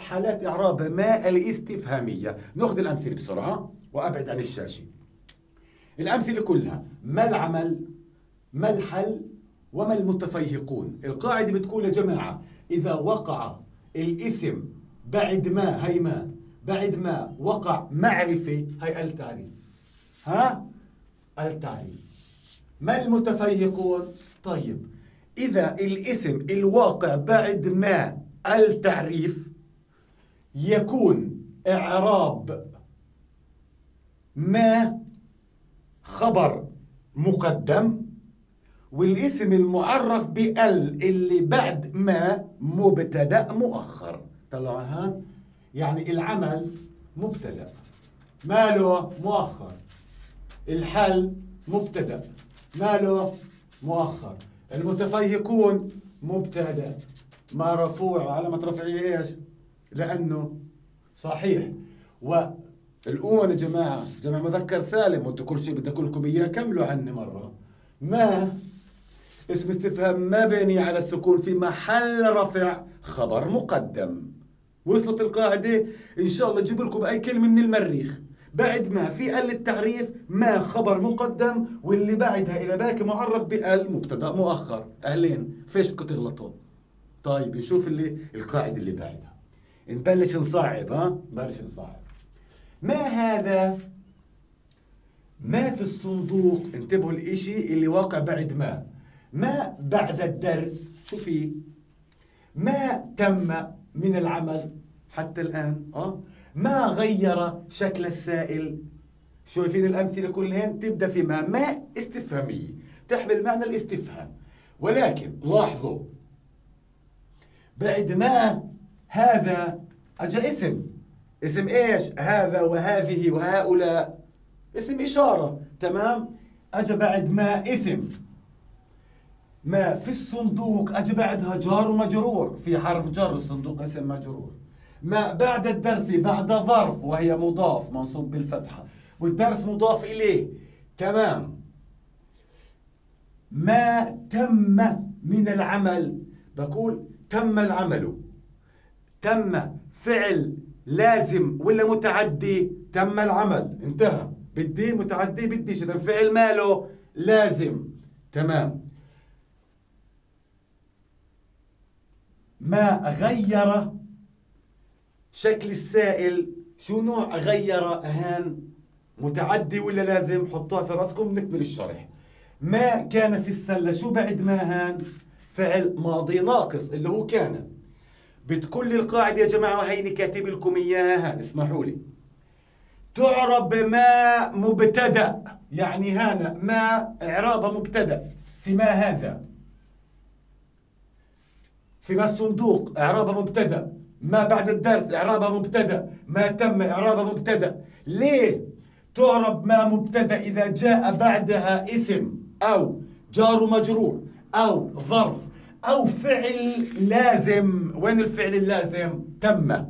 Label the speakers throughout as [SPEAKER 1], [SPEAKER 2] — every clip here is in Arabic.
[SPEAKER 1] حالات إعراب ما الاستفهامية. نأخذ الأمثلة بسرعة وأبعد عن الشاشة. الأمثلة كلها ما العمل ما الحل وما المتفيهقون؟ القاعدة بتقول يا جماعة إذا وقع الاسم بعد ما هي ما بعد ما وقع معرفة هي التعريف ها؟ التعريف ما المتفيهقون؟ طيب إذا الاسم الواقع بعد ما التعريف يكون إعراب ما خبر مقدم والاسم المعرف بال اللي بعد ما مبتدأ مؤخر. طلعها؟ يعني العمل مبتدأ. ماله مؤخر. الحل مبتدأ. ماله مؤخر. المتفيهقون مبتدأ. مرفوع علامة رفعه إيش؟ لأنه صحيح. والأون يا جماعة جمع مذكر سالم وانتوا كل شيء بدي أقول لكم إياه كملوا عني مرة. ما اسم استفهام مبني على السكون في محل رفع خبر مقدم. وصلت القاعدة إن شاء الله أجيب لكم أي كلمة من المريخ. بعد ما في أل التعريف ما خبر مقدم واللي بعدها إذا باقي معرف بأل مبتدأ مؤخر. أهلين فيش بدكم تغلطوا. طيب نشوف اللي القاعدة اللي بعدها. نبلش نصعب ها؟ نبلش نصعب. ما هذا؟ ما في الصندوق؟ انتبهوا الإشي اللي واقع بعد ما. ما بعد الدرس؟ شو في ما تم من العمل حتى الآن؟ آه ما غير شكل السائل؟ شايفين الأمثلة كلهن؟ تبدأ في ما. ما استفهامية. تحمل معنى الاستفهام. ولكن لاحظوا بعد ما هذا أجا اسم. اسم إيش؟ هذا وهذه وهؤلاء. اسم إشارة. تمام؟ أجا بعد ما اسم. ما في الصندوق. أجا بعدها جار ومجرور. في حرف جر الصندوق اسم مجرور. ما بعد الدرس بعد ظرف وهي مضاف منصوب بالفتحة. والدرس مضاف إليه. تمام. ما تم من العمل؟ بقول تم العمل. تم فعل لازم ولا متعدي تم العمل. انتهى. بدي متعدي بديش اذا فعل ماله لازم. تمام. ما غير شكل السائل؟ شو نوع غير هان؟ متعدي ولا لازم؟ حطوها في راسكم نكمل الشرح. ما كان في السلة؟ شو بعد ما هان؟ فعل ماضي ناقص اللي هو كان. بتقول لي القاعدة يا جماعة وهيني كاتب لكم إياها. اسمحوا لي. تعرب ما مبتدأ. يعني هنا ما إعرابها مبتدأ. في ما هذا؟ في ما الصندوق؟ إعرابها مبتدأ. ما بعد الدرس؟ إعرابها مبتدأ. ما تم؟ إعرابها مبتدأ. ليه تعرب ما مبتدأ إذا جاء بعدها اسم أو جار مجرور أو ظرف أو فعل لازم؟ وين الفعل اللازم؟ تم.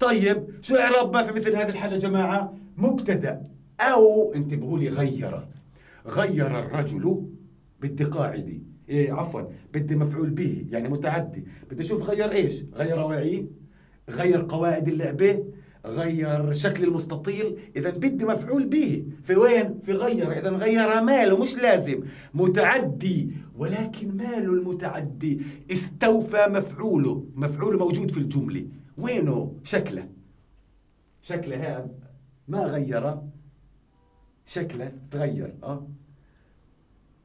[SPEAKER 1] طيب شو إعراب ما في مثل هذه الحالة جماعة؟ مبتدأ. أو انتبهوا لي غير. غير الرجل بدي قاعدة إيه عفوا. بدي مفعول به يعني متعدي. بدي أشوف غير إيش؟ غير وعي؟ غير قواعد اللعبة؟ غير شكل المستطيل اذا بدي مفعول به. في وين؟ في غير. اذا غير ماله مش لازم. متعدي ولكن ماله المتعدي؟ استوفى مفعوله. مفعوله موجود في الجملة. وينه؟ شكله. شكله هذا. ما غير شكله تغير. آه.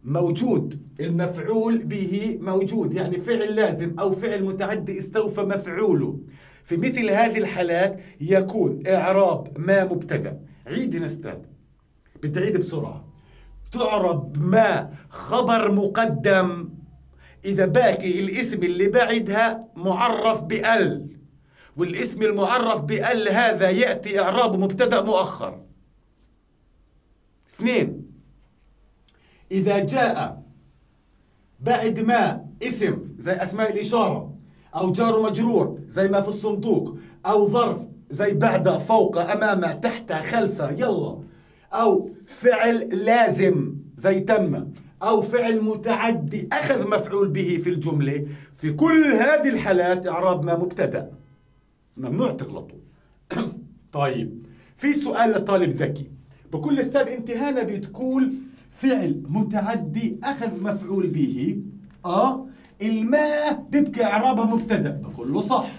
[SPEAKER 1] موجود. المفعول به موجود. يعني فعل لازم أو فعل متعدي استوفى مفعوله. في مثل هذه الحالات يكون إعراب ما مبتدأ. عيد نستاذ بدي أعيد بسرعة. تعرب ما خبر مقدم. إذا باقي الاسم اللي بعدها معرف بأل. والاسم المعرف بأل هذا يأتي إعرابه مبتدأ مؤخر. اثنين. إذا جاء بعد ما اسم زي أسماء الإشارة أو جار مجرور زي ما في الصندوق أو ظرف زي بعد فوق أمام تحت خلف يلا. أو فعل لازم زي تم أو فعل متعدي أخذ مفعول به في الجملة. في كل هذه الحالات إعراب ما مبتدأ. ممنوع تغلطوا. طيب في سؤال لطالب ذكي. بقول أستاذ انت هنا بتقول فعل متعدي أخذ مفعول به. آه الماء بيبقى اعرابها مبتدأ. بقول له صح.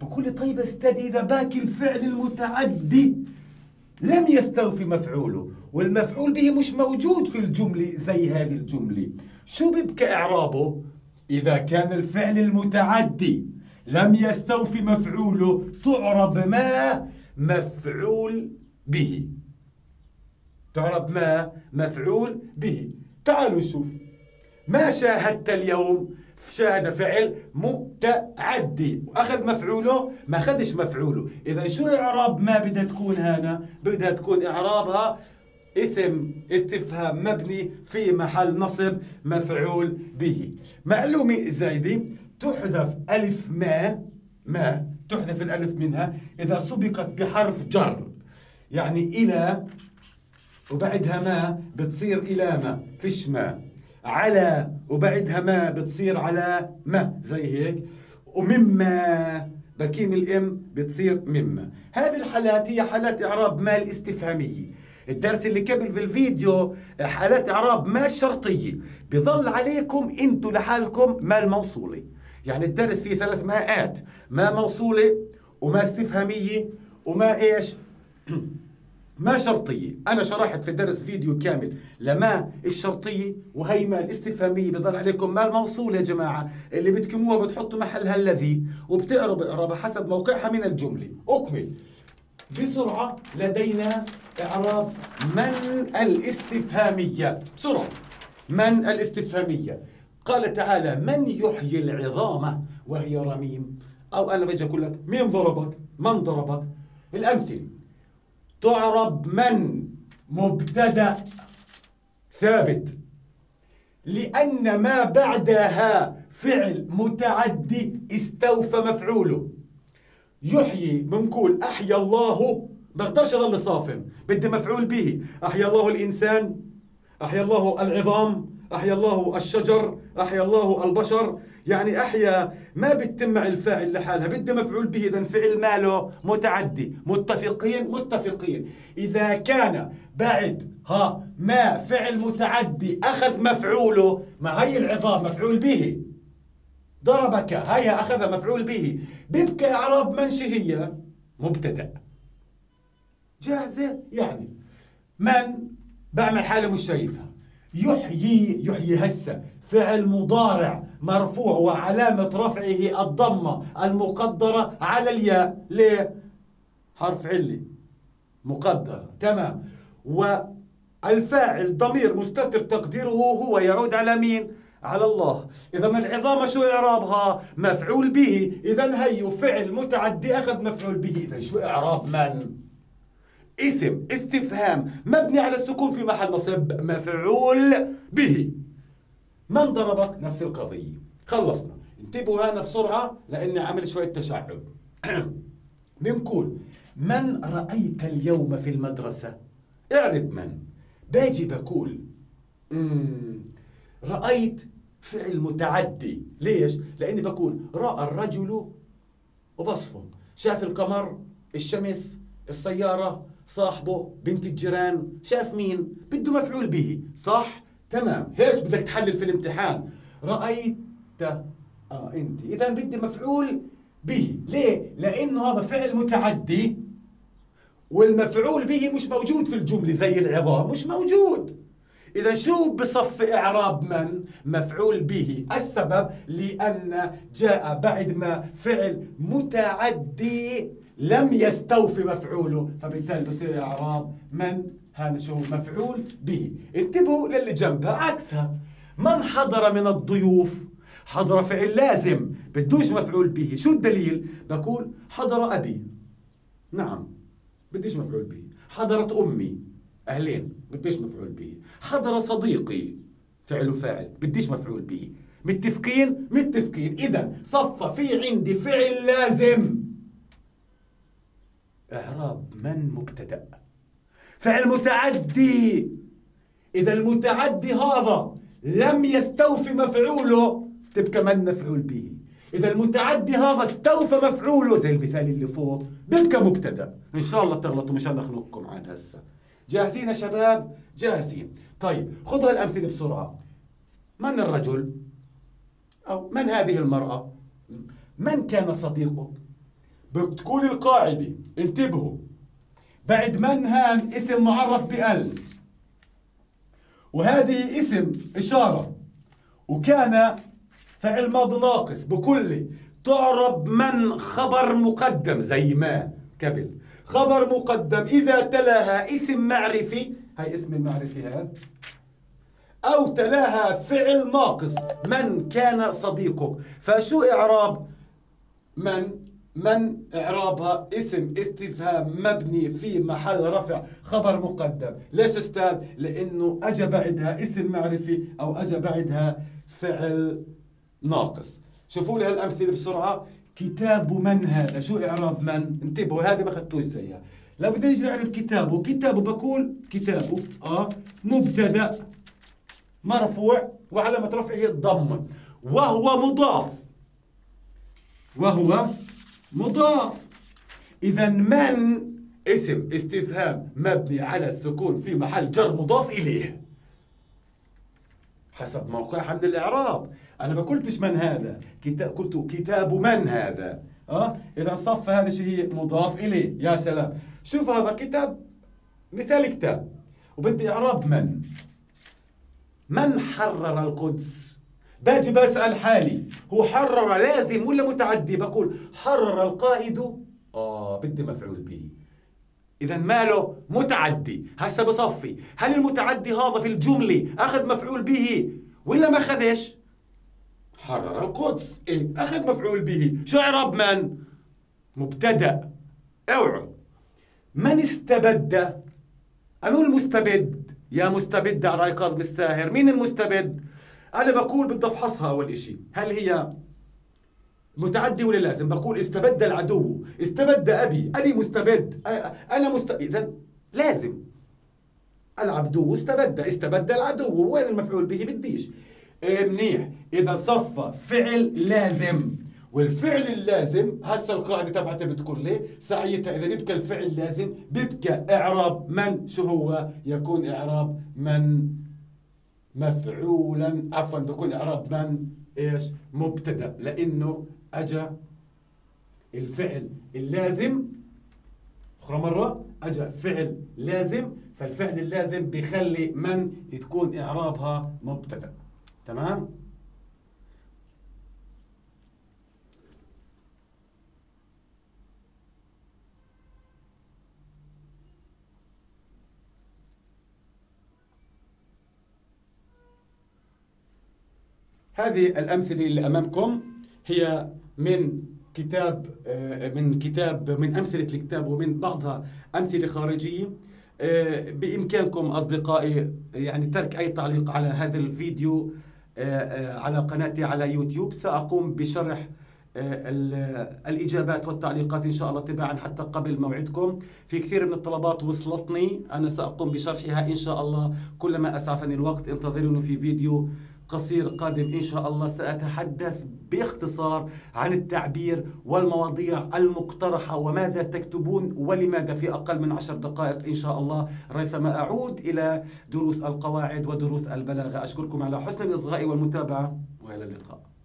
[SPEAKER 1] بقول لي طيب أستاذ إذا باقي الفعل المتعدي لم يستوفي مفعوله والمفعول به مش موجود في الجملة زي هذه الجملة شو بيبقى إعرابه؟ إذا كان الفعل المتعدي لم يستوفي مفعوله تعرب ما مفعول به. تعرب ما مفعول به. تعالوا شوف. ما شاهدت اليوم شاهد فعل متعدي. وأخذ مفعوله ما أخذش مفعوله. اذا شو إعراب ما بدها تكون هنا بدها تكون إعرابها اسم استفهام مبني في محل نصب مفعول به. معلومة زايدة تحذف ألف ما ما تحذف الألف منها إذا سبقت بحرف جر. يعني إلى وبعدها ما بتصير إلى ما فيش ما. على وبعدها ما بتصير على ما زي هيك. ومما بكيم الإم بتصير مما. هذه الحالات هي حالات إعراب ما الاستفهاميه الدرس اللي قبل في الفيديو حالات إعراب ما الشرطيه بظل عليكم أنتوا لحالكم ما الموصوله يعني الدرس فيه ثلاث ماءات ما موصوله وما استفهاميه وما إيش؟ ما شرطية؟ أنا شرحت في درس فيديو كامل. لما الشرطية وهي ما الاستفهامية بظل عليكم ما الموصول يا جماعة. اللي بتكموها بتحطوا محلها الذي وبتقرب اقربها حسب موقعها من الجملة. أكمل. بسرعة لدينا إعراب من الاستفهامية. بسرعة. من الاستفهامية. قال تعالى من يحيي العظام وهي رميم. أو أنا بجي أقول لك مين ضربك؟ من ضربك؟ الأمثلة. تعرب من مبتدأ ثابت. لأن ما بعدها فعل متعدي استوفى مفعوله. يحيي بنقول أحيا الله ما أقدرش أظل صافن بدي مفعول به. أحيا الله الإنسان أحيا الله العظام أحيا الله الشجر أحيا الله البشر. يعني أحيا ما بتتم الفاعل لحالها بدها مفعول به إذا فعل ماله متعدي متفقين متفقين. إذا كان بعد ها ما فعل متعدي أخذ مفعوله ما هي العظام مفعول به؟ ضربك هيا أخذ مفعول به. بيبقى إعراب منشهية مبتدأ. جاهزة؟ يعني من بعمل حالة مش شايفها. يحيي يحيي هسه. فعل مضارع مرفوع وعلامة رفعه الضمة المقدرة على الياء. ليه؟ حرف علي. مقدرة. تمام. والفاعل ضمير مستتر تقديره هو يعود على مين؟ على الله. إذا العظام شو إعرابها؟ مفعول به. إذا هي فعل متعدي. أخذ مفعول به. إذا شو إعراب من؟ اسم استفهام مبني على السكون في محل نصب مفعول به. من ضربك؟ نفس القضية. خلصنا. انتبهوا هنا بسرعة لأني عمل شوية تشعب. بنقول من رأيت اليوم في المدرسة؟ اعرب من. باجي بقول رأيت فعل متعدي. ليش؟ لأني بقول رأى الرجل وبصفه. شاف القمر الشمس السيارة صاحبه بنت الجيران شاف مين؟ بده مفعول به. صح؟ تمام. هيك بدك تحلل في الامتحان. رأيت آه أنت. إذا بدي مفعول به. ليه؟ لأنه هذا فعل متعدي. والمفعول به مش موجود في الجملة زي العظام. مش موجود. إذا شو بصف إعراب من مفعول به؟ السبب لأن جاء بعد ما فعل متعدي. لم يستوفي مفعوله فبالتالي بصير إعراب من؟ هذا شو مفعول به. انتبهوا للي جنبها عكسها. من حضر من الضيوف؟ حضر فعل لازم. بدوش مفعول به. شو الدليل؟ بقول حضر أبي. نعم بديش مفعول به. حضرت أمي. أهلين بديش مفعول به. حضر صديقي. فعل وفاعل بديش مفعول به. متفقين؟ متفقين. إذا صفى في عندي فعل لازم. إعراب من مبتدأ؟ فعل متعدي. إذا المتعدي هذا لم يستوفي مفعوله تبقى من مفعول به. إذا المتعدي هذا استوفى مفعوله زي المثال اللي فوق بيبقى مبتدأ. إن شاء الله تغلطوا مشان نخنقكم عاد هسه. جاهزين يا شباب؟ جاهزين. طيب خذوا الأمثلة بسرعة. من الرجل؟ أو من هذه المرأة؟ من كان صديقك؟ بتكون القاعدة. انتبهوا. بعد من هان اسم معرف بأل. وهذه اسم إشارة. وكان فعل ماضي ناقص بكل. تعرب من خبر مقدم زي ما قبل. خبر مقدم إذا تلاها اسم معرفي. هاي اسم المعرفي هذا. أو تلاها فعل ناقص. من كان صديقك. فشو إعراب؟ من من إعرابها اسم استفهام مبني في محل رفع خبر مقدم. ليش أستاذ؟ لأنه أجا بعدها اسم معرفي أو أجا بعدها فعل ناقص. شوفوا لي هالأمثلة بسرعة. كتاب من هذا؟ شو إعراب من؟ انتبهوا هذه ما أخذتوش زيها. لو بدنا نيجي نعرف كتابه. كتابه بقول كتابه آه مبتدأ مرفوع وعلامة رفعه الضم وهو مضاف. وهو مضاف. إذا من؟ اسم استفهام مبني على السكون في محل جر مضاف إليه. حسب موقعها من الإعراب. أنا ما قلتش من هذا. كتاب قلت كتاب من هذا. أه؟ إذا صف هذا شيء مضاف إليه. يا سلام. شوف هذا كتاب مثال كتاب. وبدي إعراب من. من حرر القدس؟ باجي بسأل حالي هو حرر لازم ولا متعدي؟ بقول حرر القائد. آه بدي مفعول به. إذا ماله؟ متعدي. هسه بصفي هل المتعدي هذا في الجملة أخذ مفعول به ولا ما أخذش؟ حرر القدس. إيه أخذ مفعول به. شو إعراب من؟ مبتدأ. اوعوا من استبد؟ أنو المستبد؟ يا مستبد على رأي كاظم الساهر مين المستبد؟ أنا بقول بدي أفحصها أول إشي. هل هي متعدي ولا لازم؟ بقول استبد العدو استبد أبي. أبي مستبد. أنا مستبد إذا لازم. العبدو استبد استبد العدو. وين المفعول به بديش إيه منيح. إذا صفى فعل لازم. والفعل اللازم هسه القاعدة تبعتها بتقول لي ساعتها إذا بيبقى الفعل اللازم بيبقى إعراب من؟ شو هو؟ يكون إعراب من مفعولا عفوا بيكون إعراب من إيش؟ مبتدأ. لأنه أجا الفعل اللازم. أخرى مرة أجا فعل لازم. فالفعل اللازم بيخلي من تكون إعرابها مبتدأ. تمام؟ هذه الأمثلة اللي أمامكم هي من كتاب آه، من كتاب من أمثلة الكتاب ومن بعضها أمثلة خارجية. آه، بإمكانكم أصدقائي يعني ترك أي تعليق على هذا الفيديو آه، على قناتي على يوتيوب. سأقوم بشرح الإجابات والتعليقات إن شاء الله تباعا حتى قبل موعدكم. في كثير من الطلبات وصلتني أنا سأقوم بشرحها إن شاء الله. كلما أسعفني الوقت انتظروني في فيديو قصير قادم إن شاء الله سأتحدث باختصار عن التعبير والمواضيع المقترحة وماذا تكتبون ولماذا في أقل من عشر دقائق إن شاء الله. ريثما أعود إلى دروس القواعد ودروس البلاغة. أشكركم على حسن الإصغاء والمتابعة. وإلى اللقاء.